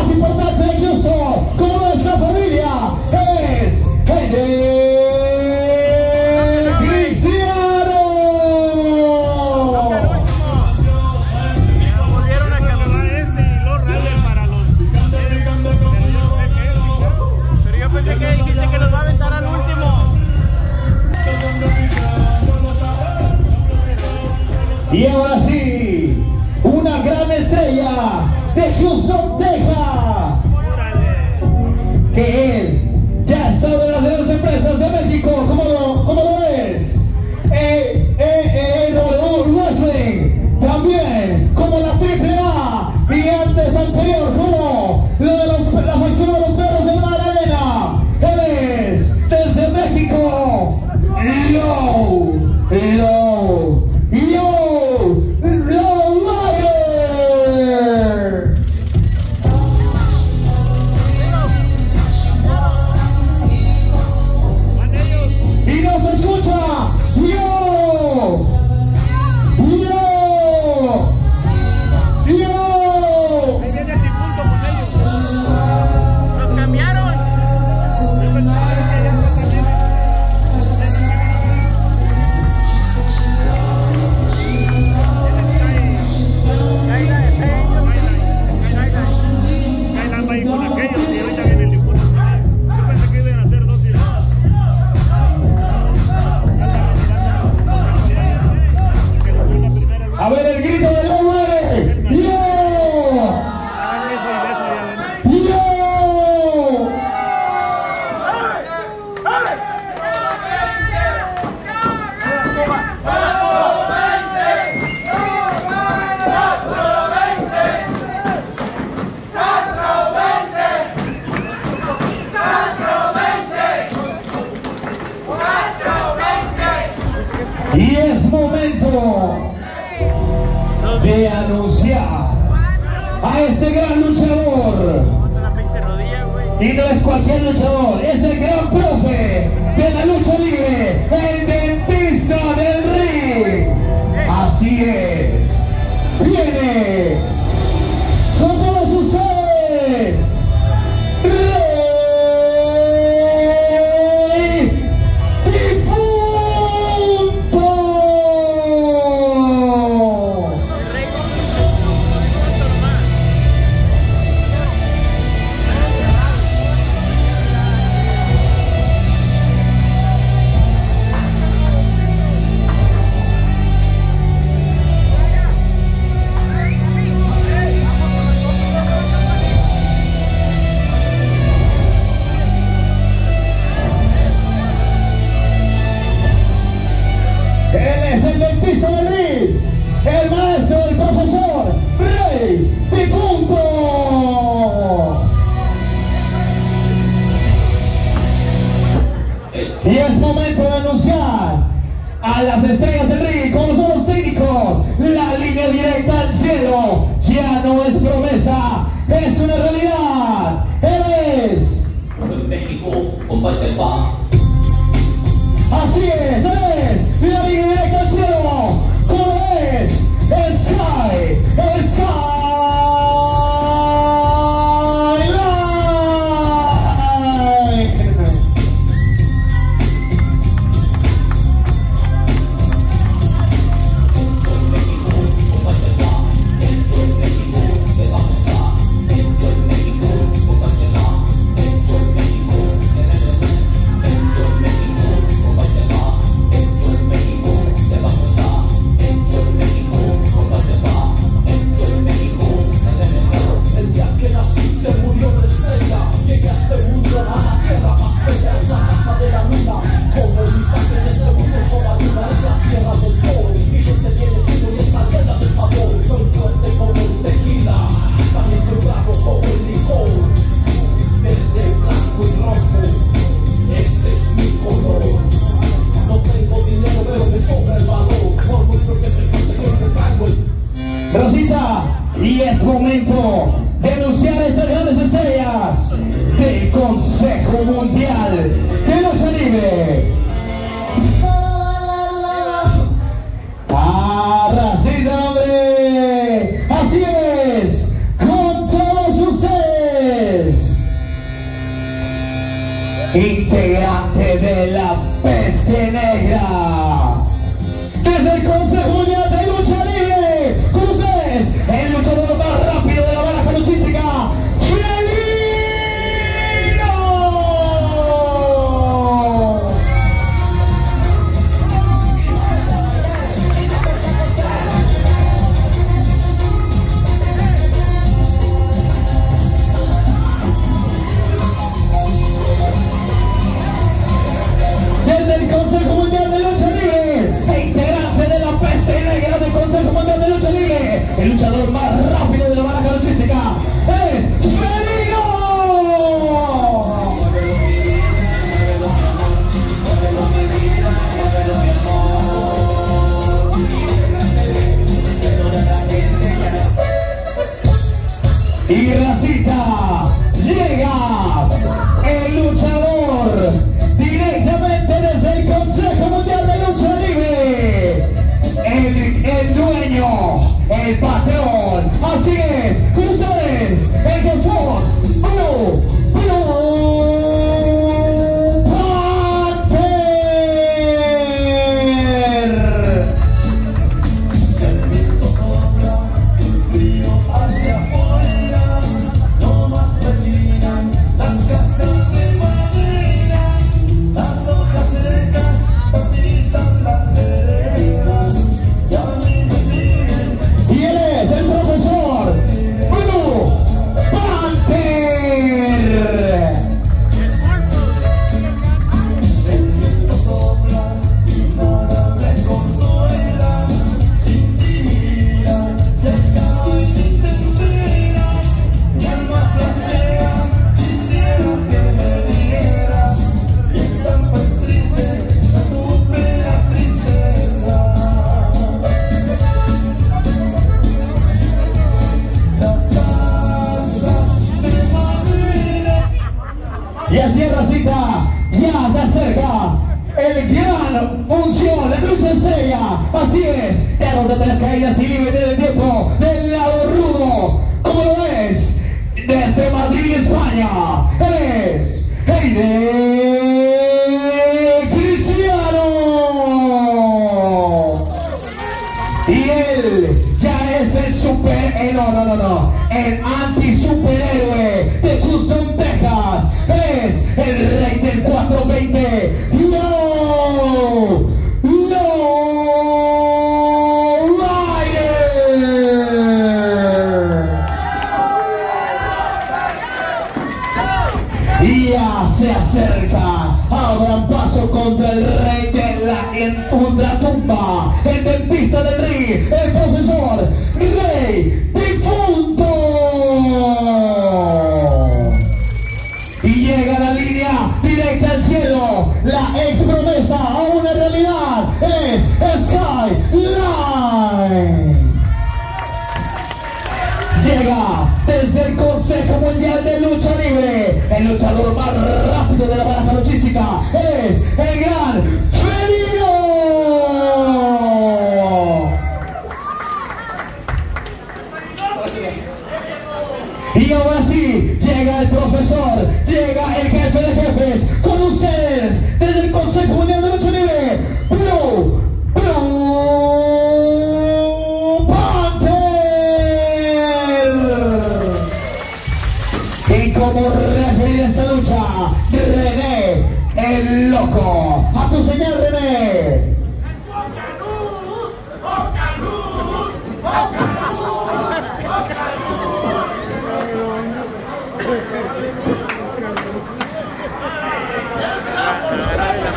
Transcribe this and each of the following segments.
así por un El maestro, el profesor, Rey Picunto. Y es momento de anunciar a las estrellas del ring con los cínicos, la línea directa al cielo ya no es promesa, es una realidad. Eres. México, Así es, eres. La línea directa al cielo. Let's go in! Rosita, y es momento de anunciar estas grandes estrellas del Consejo Mundial de Lucha Libre. ¡Arrasita, hombre! ¡Así es! ¡Con todos ustedes! Integrante de la el rey del 420.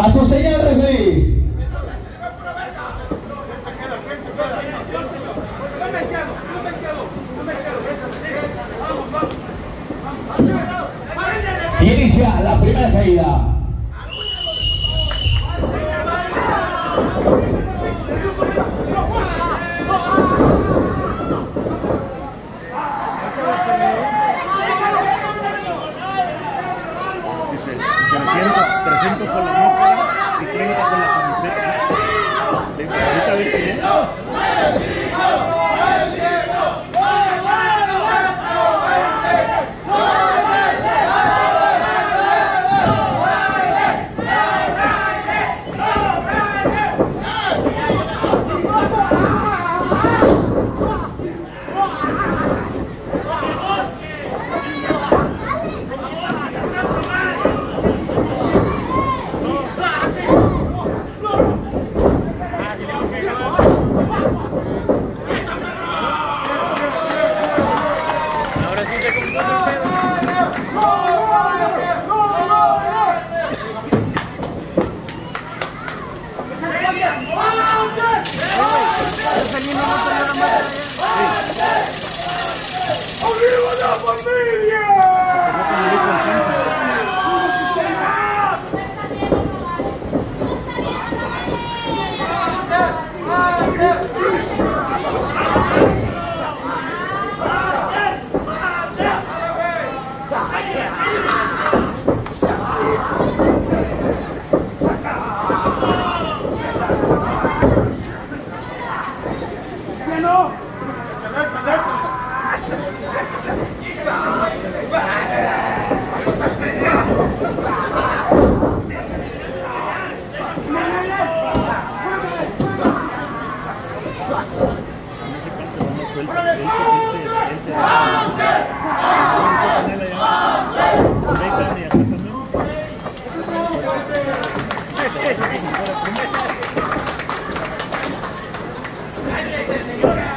A señal referí. Inicia la primera caída. Thank.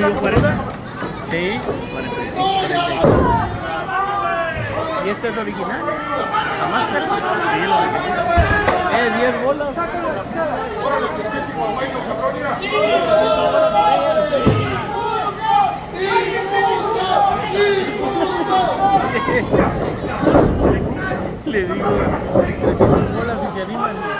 Tuyo 40? Sí. 45. ¿Y este es original? La máscara. Sí, la de Eh, 10 bolas. Le digo, 300 bolas y se animan.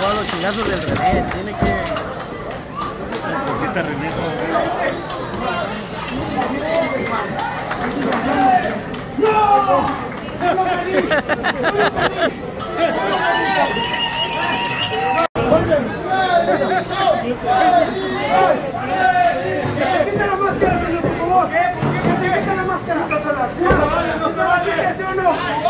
Aguados los chingazos del René. Tiene que. cosita René. ¡Quita la máscara, señor, por favor! ¡Que se quita la máscara! ¡No se va a quitar, sí o no!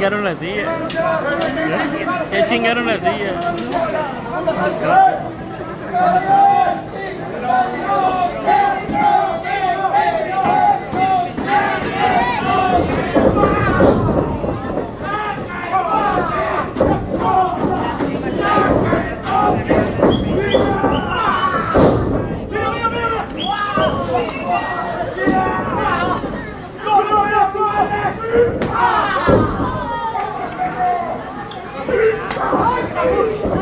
chingaron la silla. Ya chingaron la silla. Oh,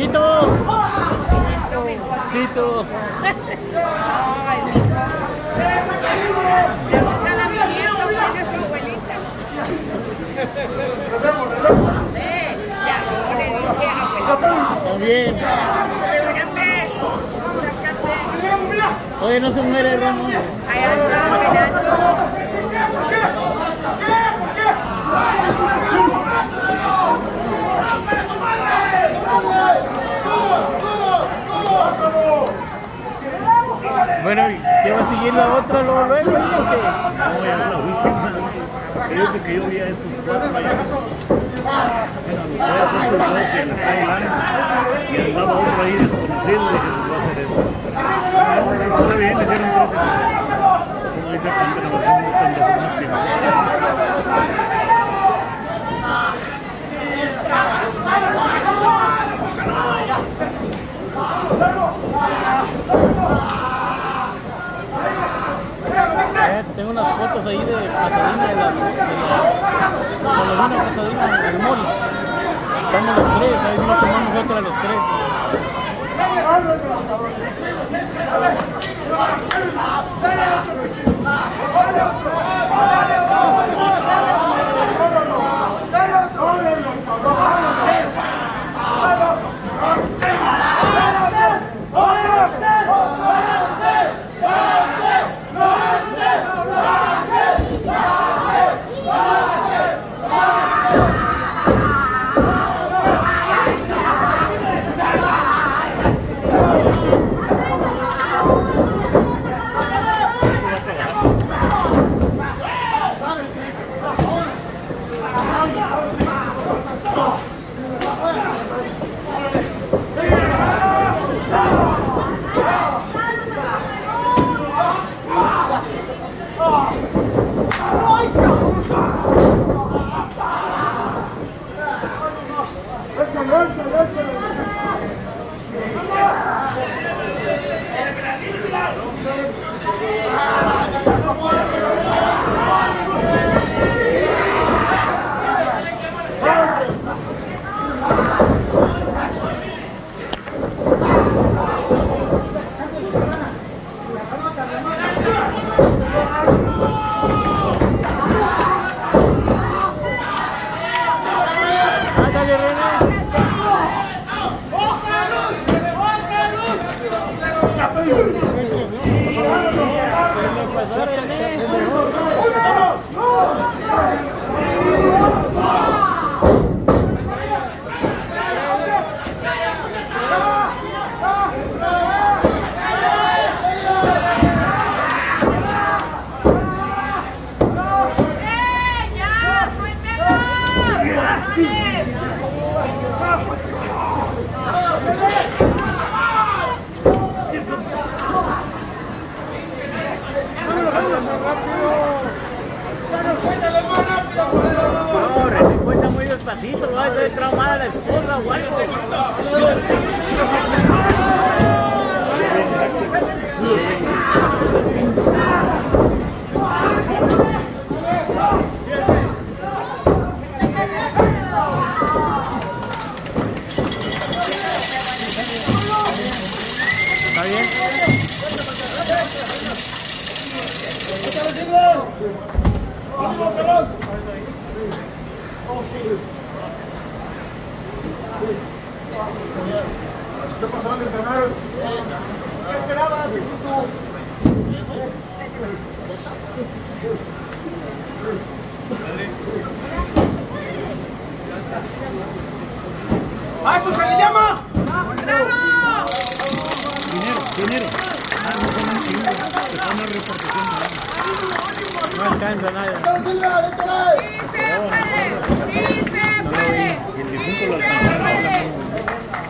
Tito. Tito. Mi. Oye, no se muere Ramón. Ahí anda, mirando. Bueno, ¿y ¿qué va a seguir la otra luego luego? No, ya la última. Creo que, yo vi a estos cuatro allá. Bueno, los tres, estos dos y el Skyline. Y andaba otro ahí desconocido y dije, va a hacer eso. Está bien, le hicieron tres. Como dice Pantera, no son muy pendejos más que unas fotos ahí de Pasadena, de la, de la Colomina Pasadena, del mall. Estamos los tres, a ver si nos tomamos otra de los tres. Dale otro. Dale otro. Dale otro. Va a estar traumada la esposa o algo. ¿Está bien? ¡A eso se le llama! Dinero, dinero. Ah, no son un repartición. ¿no? Alcanza nada. ¡Sí se puede! ¡Sí se puede! ¡Sí se puede!